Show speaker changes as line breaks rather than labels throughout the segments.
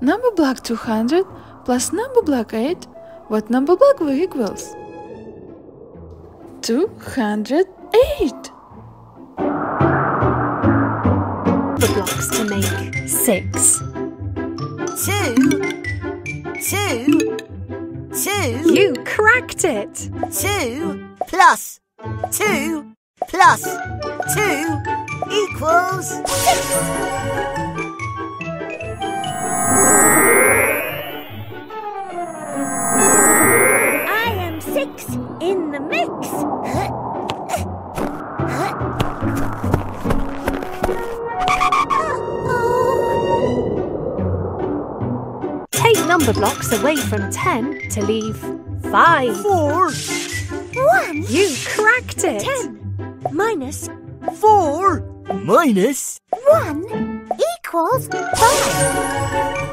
Number block 200 plus number block 8. What number block will equals? 208.
The blocks to make six.
two, two, two,
You cracked it.
two plus two plus two equals six.
I am six in the mix.
Take number blocks away from ten to leave five.
Four,
One,
You cracked it.
ten, minus
four minus
one equals five.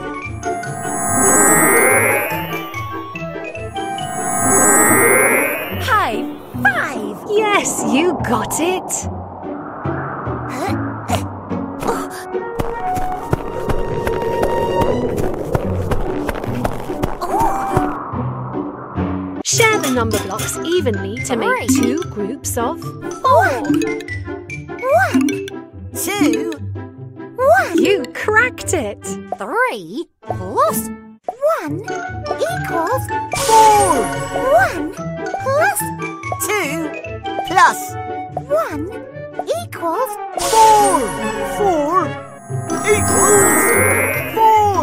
High five.
Yes, you got it. Share the number blocks evenly to make two groups of
Four. One,
two,
one,
You cracked it.
three plus one equals
four,
one plus
two plus
one equals
four, four equals four.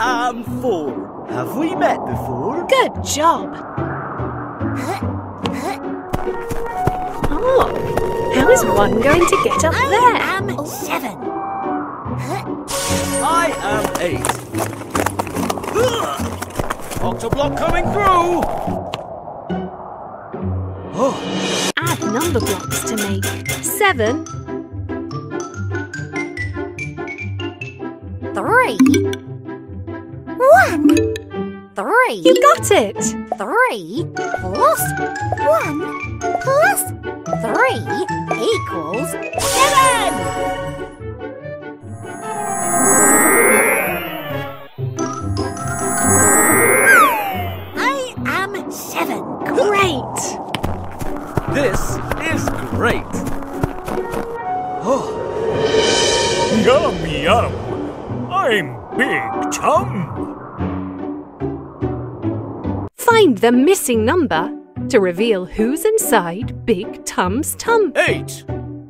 I am four. Have we met before?
Good job. Oh, how is one going to get up
I
there?
I am seven.
I am um, eight. Ugh! Octoblock coming through! Oh,
Add number blocks to make seven.
Three. One. Three.
You got it.
Three plus one plus three equals seven.
Big Tum!
Find the missing number to reveal who's inside Big Tum's tum.
Eight!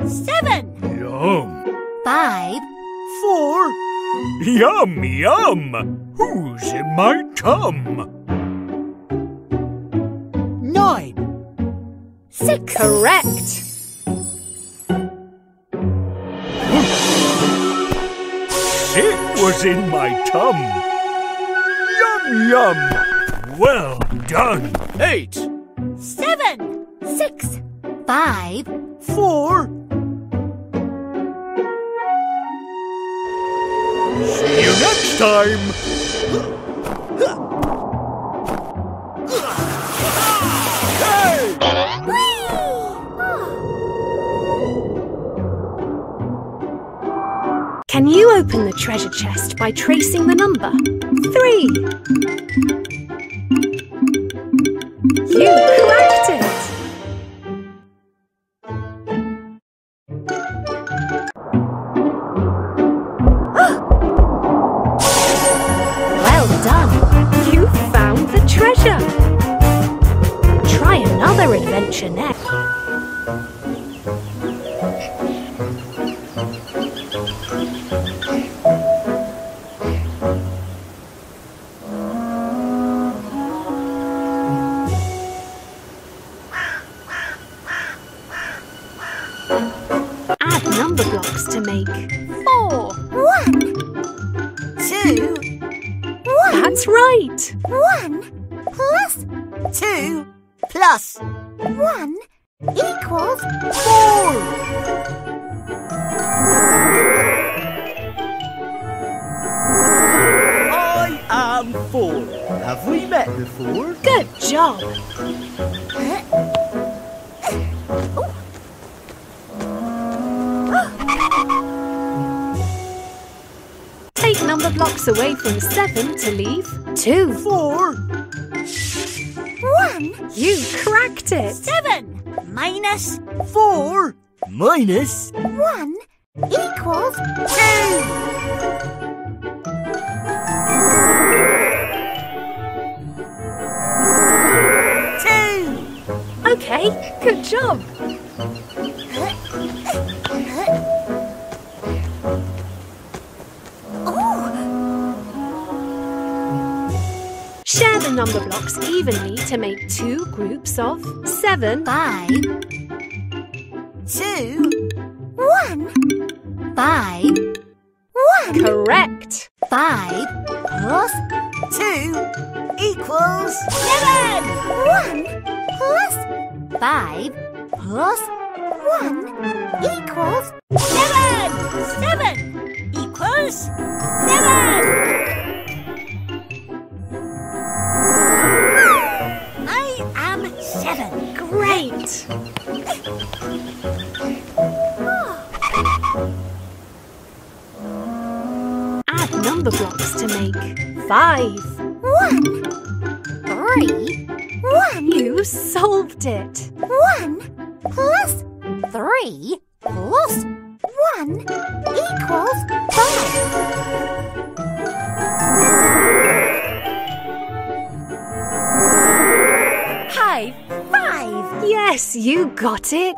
Seven.
Yum!
Five.
Four,
Yum, yum! Who's in my tum?
nine,
Six.
Correct.
Was in my tum. Yum, yum! Well done! Eight!
Seven. Six. Five.
four,
See you next time!
Can you open the treasure chest by tracing the number? Three. Number blocks to make four.
One.
two,
One.
That's right.
One plus
two plus
one equals
four. I am four. Have we met before?
Good job. number blocks away from 7 to leave 2.
Four.
One.
You cracked it!
Seven. Minus
Four. Minus
one equals
two. Two.
Okay, good job. Share the number blocks evenly to make two groups of 7.
five. Two. One. Five. One.
Correct!
Five plus
Two equals
seven. One plus five plus one equals seven. Seven equals seven.
Add number blocks to make 5.
One. Three. One.
You solved it!
One plus three plus one equals five.
Yes, you got it!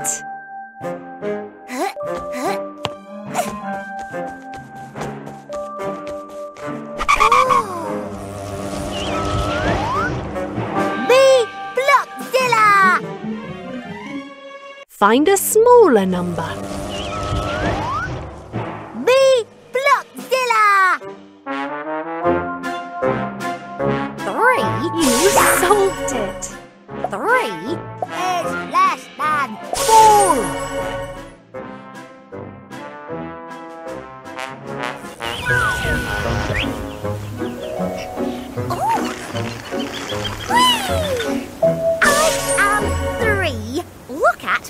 Me Blockzilla.
Find a smaller number.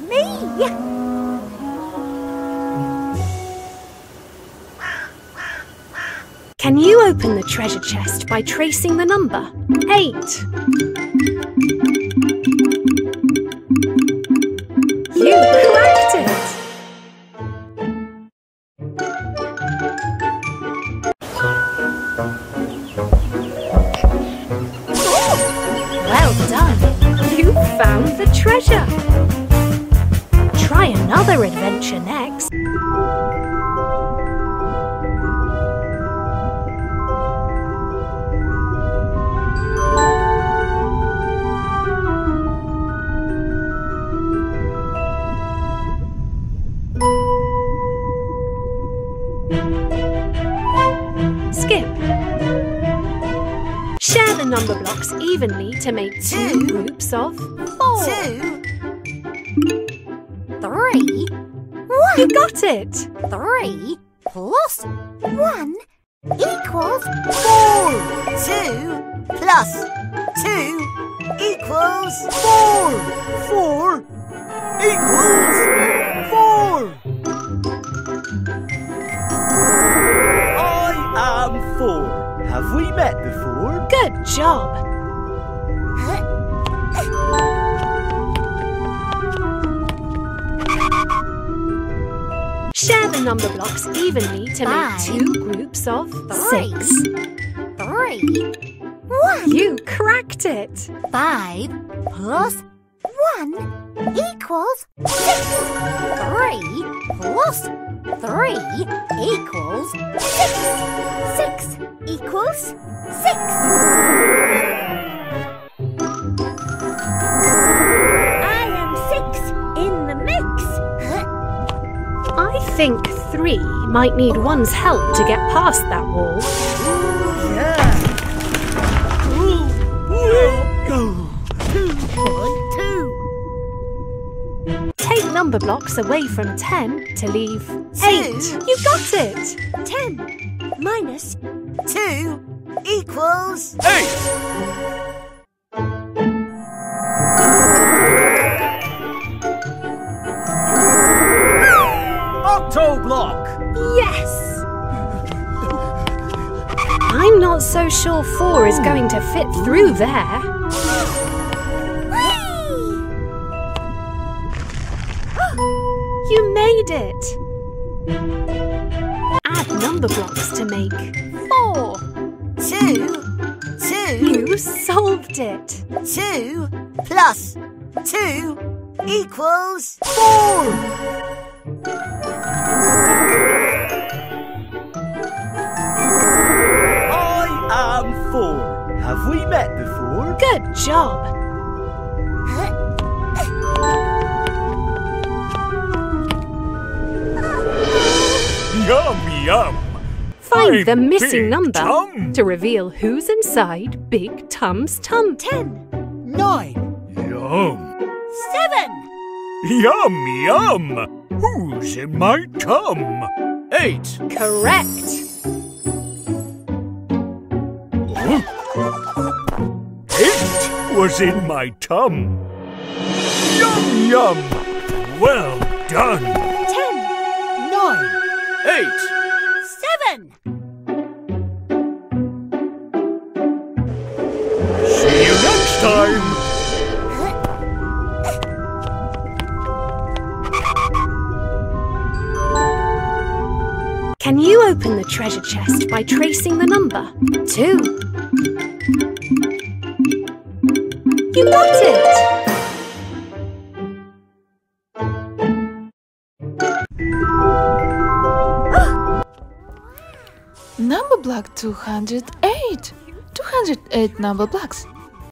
Me.
Can you open the treasure chest by tracing the number? 8. Adventure next. Skip. Share the number blocks evenly to make two
Two.
groups of
Four.
two
got it!
Three plus one equals
four. Two plus two equals four. Four equals four. I am four. Have we met before?
Good job! The number blocks evenly to
Five.
make two groups of
Three.
six.
three. One.
You cracked it!
Five plus one equals six. Three plus three equals six. Six equals six.
Might need one's help to get past that wall.
Yeah. Ooh. Ooh. Two point two.
Take number blocks away from 10 to leave 8. You got it!
Ten minus
Two equals eight. Octo
not so sure four is going to fit through there. You made it! Add number blocks to make four.
Two, two,
You solved it!
two plus two equals
I Have we met before?
Good job!
Yum, yum.
Find
I'm
the missing
Big
number
Tum.
to reveal who's inside Big Tum's tum.
ten,
Nine.
Yum.
seven,
Yum, yum. Who's in my tum?
Eight.
Correct!
Eight was in my tum. Yum, yum. Well done.
Ten,
nine, eight,
seven.
See you next time.
Can you open the treasure chest by tracing the number? Two.
Number block 208. 208 number blocks.